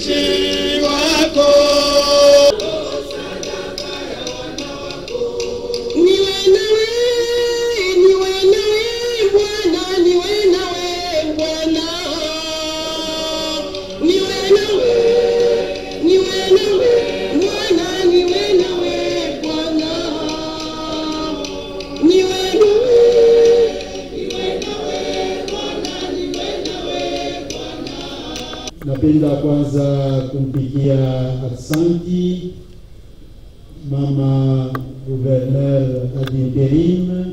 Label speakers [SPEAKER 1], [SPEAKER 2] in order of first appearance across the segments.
[SPEAKER 1] 是
[SPEAKER 2] Napenda kwanza kumpigia asanti mama gouverneur ad interim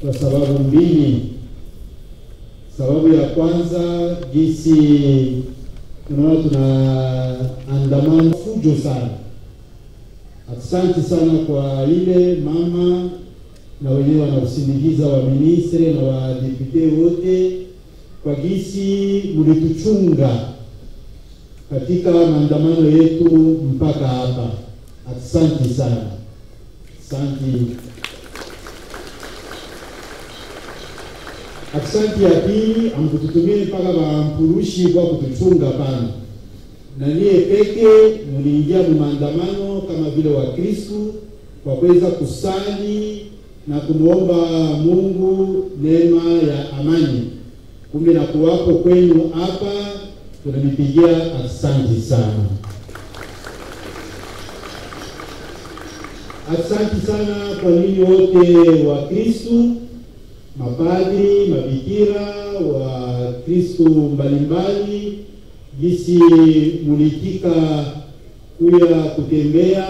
[SPEAKER 2] kwa sababu mbili. Sababu ya kwanza, jinsi tunaona tunaandamana fujo sana. Asante sana kwa ile mama na wenyewe wanaosindikiza wa ministre na wadepute wote kwa gisi mulituchunga katika maandamano yetu mpaka hapa. Asante sana, asante. Aksanti ya pili amkututumie mpaka bampurushi kwa kutuchunga pana, na niye peke muliingia mu maandamano kama vile Wakristu kwa kuweza kusali na kumwomba Mungu neema ya amani. Kumbe na kuwapo kwenu hapa, tunalipigia asante sana. asante sana kwa ninyi wote wa Kristu, mapadri, mabikira wa Kristu mbalimbali, jinsi mulitika kuya kutembea,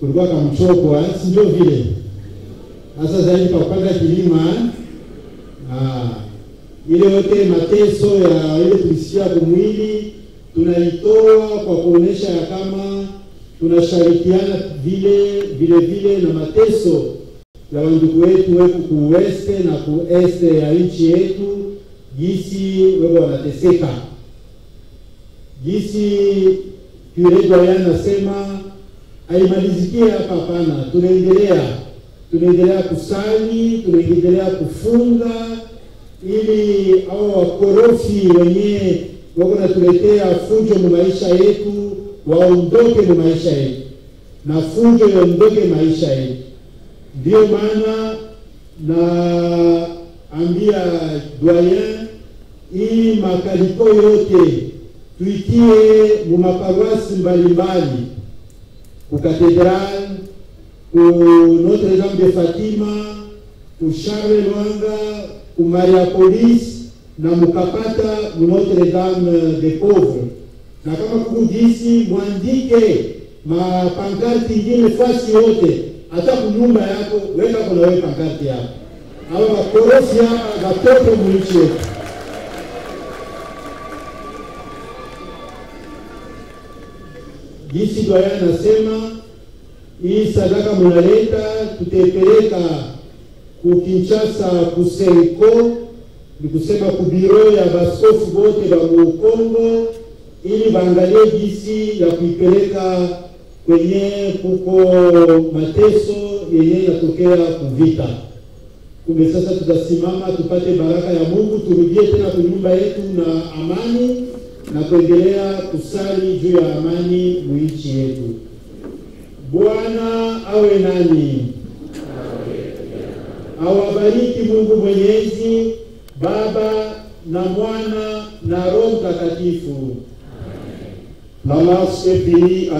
[SPEAKER 2] kulikuwa kamchoko, si ndio vile? Sasa zaidi kwa kupanda kilima ah, ile yote mateso ya ile tulisikia kumwili tunaitoa kwa kuonesha ya kama tunashirikiana vile vile vile na mateso ya wandugu wetu weku kuweste na kueste ya nchi yetu, jinsi wewe wanateseka, jinsi Kirejoya anasema aimalizikia hapa, hapana, tunaendelea tunaendelea kusali, tunaendelea kufunga ili hao wakorofi wenyewe wako natuletea fujo mu maisha yetu waondoke mu maisha yetu na fujo iondoke maisha yetu. Ndiyo maana naambia doyen hii makaliko yote tuitie mu maparuasi mbalimbali ku katedrale ku Notre Dame de Fatima ku Charles Lwanga ku Mariapolis na mukapata Notre Dame de Pauvre, na kama kukujisi mwandike mapankarti ingine fasi yote, hata kunyumba yako weka kuna wewe pankarti yako, aba bakorofi hapa watoto mwichi yetu. jisi doyen nasema hii sadaka munaleta tutepeleka ku kuseiko ni kusema kubiro ya baskofu bote ba Kongo, ili baangalie jinsi ya kuipeleka kwenye kuko mateso yenye yatokea kuvita. Kumbe sasa tutasimama tupate baraka ya Mungu, turudie tena kunyumba nyumba yetu na amani na kuendelea kusali juu ya amani muichi yetu. Bwana awe nani, awabariki Mungu Mwenyezi, Baba na Mwana na Roho Mtakatifu.
[SPEAKER 3] La masse est finie.